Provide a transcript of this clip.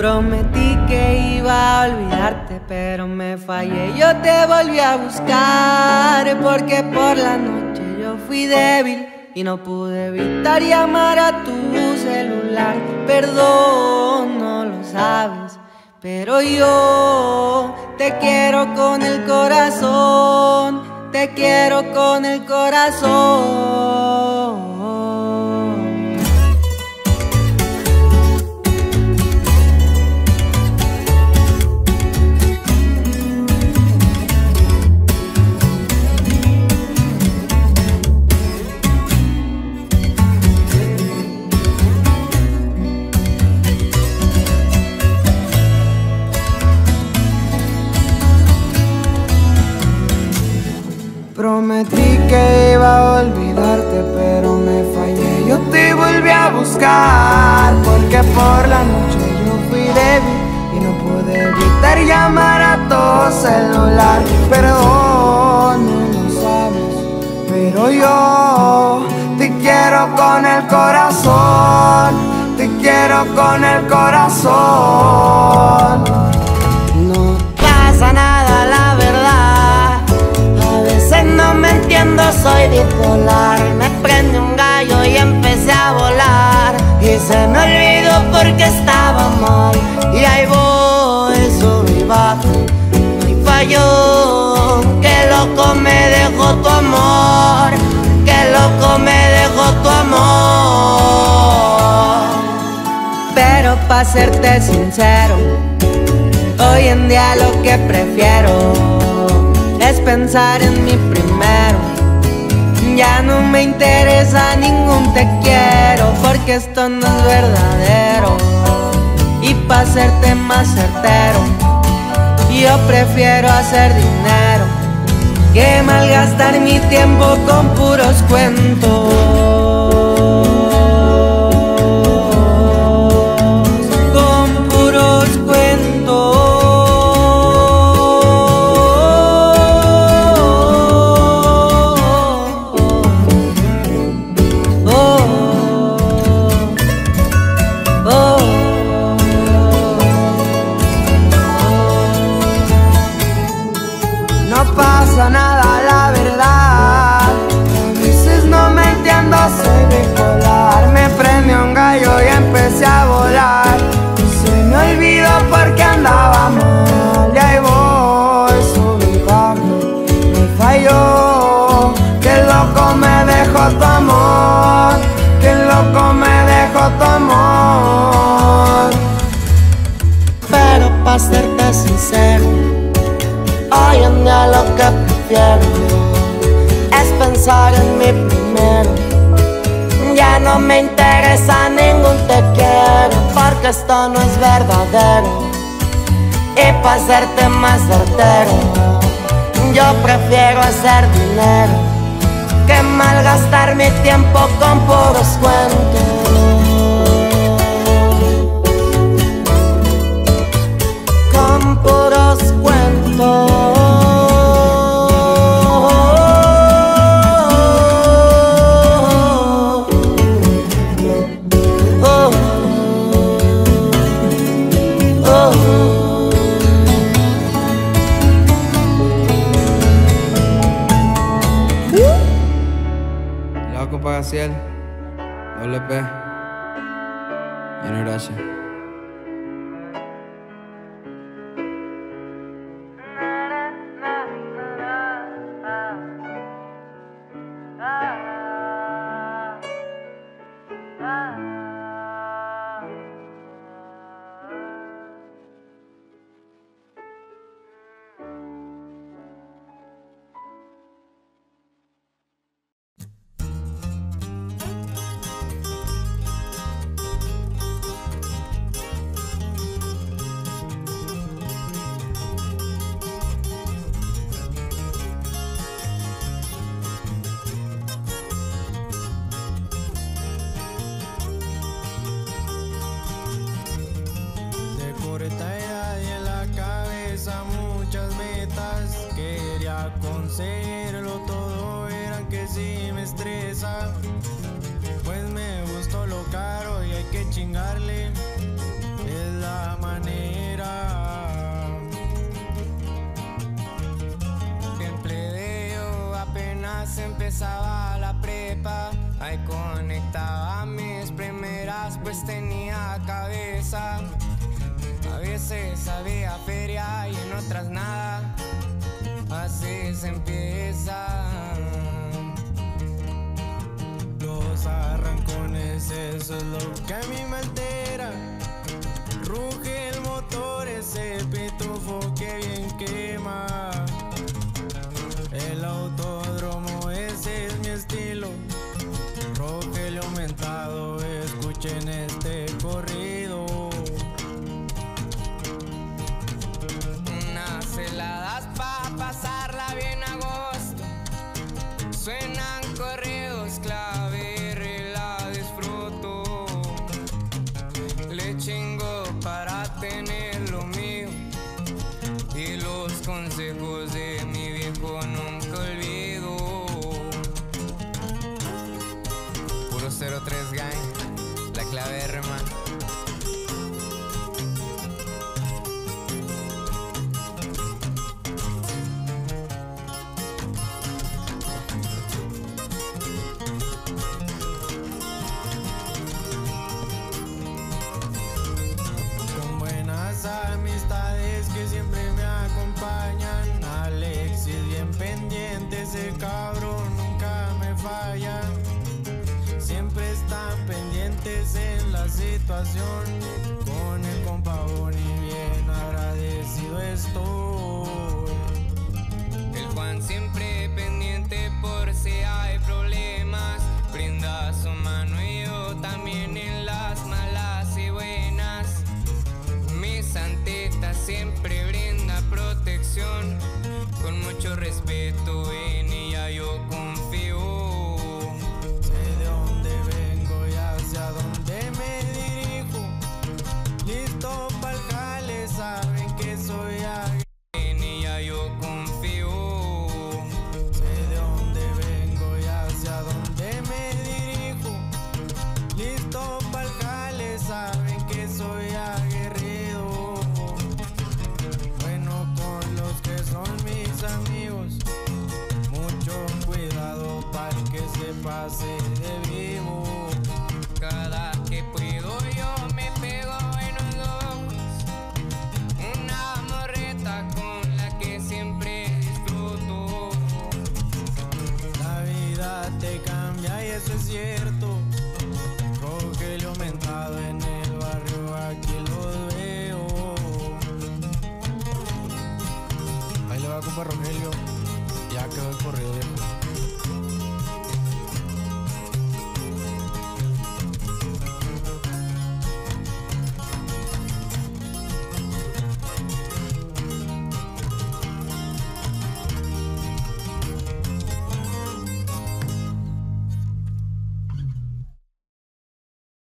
Prometí que iba a olvidarte, pero me fallé. Yo te volví a buscar porque por la noche yo fui débil y no pude evitar llamar a tu celular. Perdón, no lo sabes, pero yo te quiero con el corazón, te quiero con el corazón. Que iba a olvidarte, pero me fallé. Yo te volví a buscar, porque por la noche yo fui débil y no pude evitar llamar a tu celular. Perdón, no lo sabes, pero yo te quiero con el corazón, te quiero con el corazón. Serte sincero. Hoy en día lo que prefiero es pensar en mi primero. Ya no me interesa ningún te quiero porque esto no es verdadero. Y para serte más certero, yo prefiero hacer dinero que malgastar mi tiempo con puros cuentos. No me interesa ningún te quiero, porque esto no es verdadero. Y para hacerte más certero, yo prefiero hacer dinero que malgastar mi tiempo con puros cuentos. Loco Pagaciel, doble P, muchas metas. Quería conseguirlo todo, eran que si me estresa. Pues me gustó lo caro y hay que chingarle. Es la manera. Siempre de apenas empezaba la prepa. Ahí conectaba mis primeras, pues tenía cabeza. A veces había no tras nada, así se empieza. Los arrancones, eso es lo que a mí me. Ruge el motor, ese pitufo que bien que going on Con el compa Boni bien agradecido estoy. Cada que puedo yo me pego en un loco, una morreta con la que siempre disfruto. La vida te cambia y eso es cierto. Tengo que ir aumentado en el barrio, aquí lo veo. Ahí le va con ocupar Rogelio, ya quedó el corrido.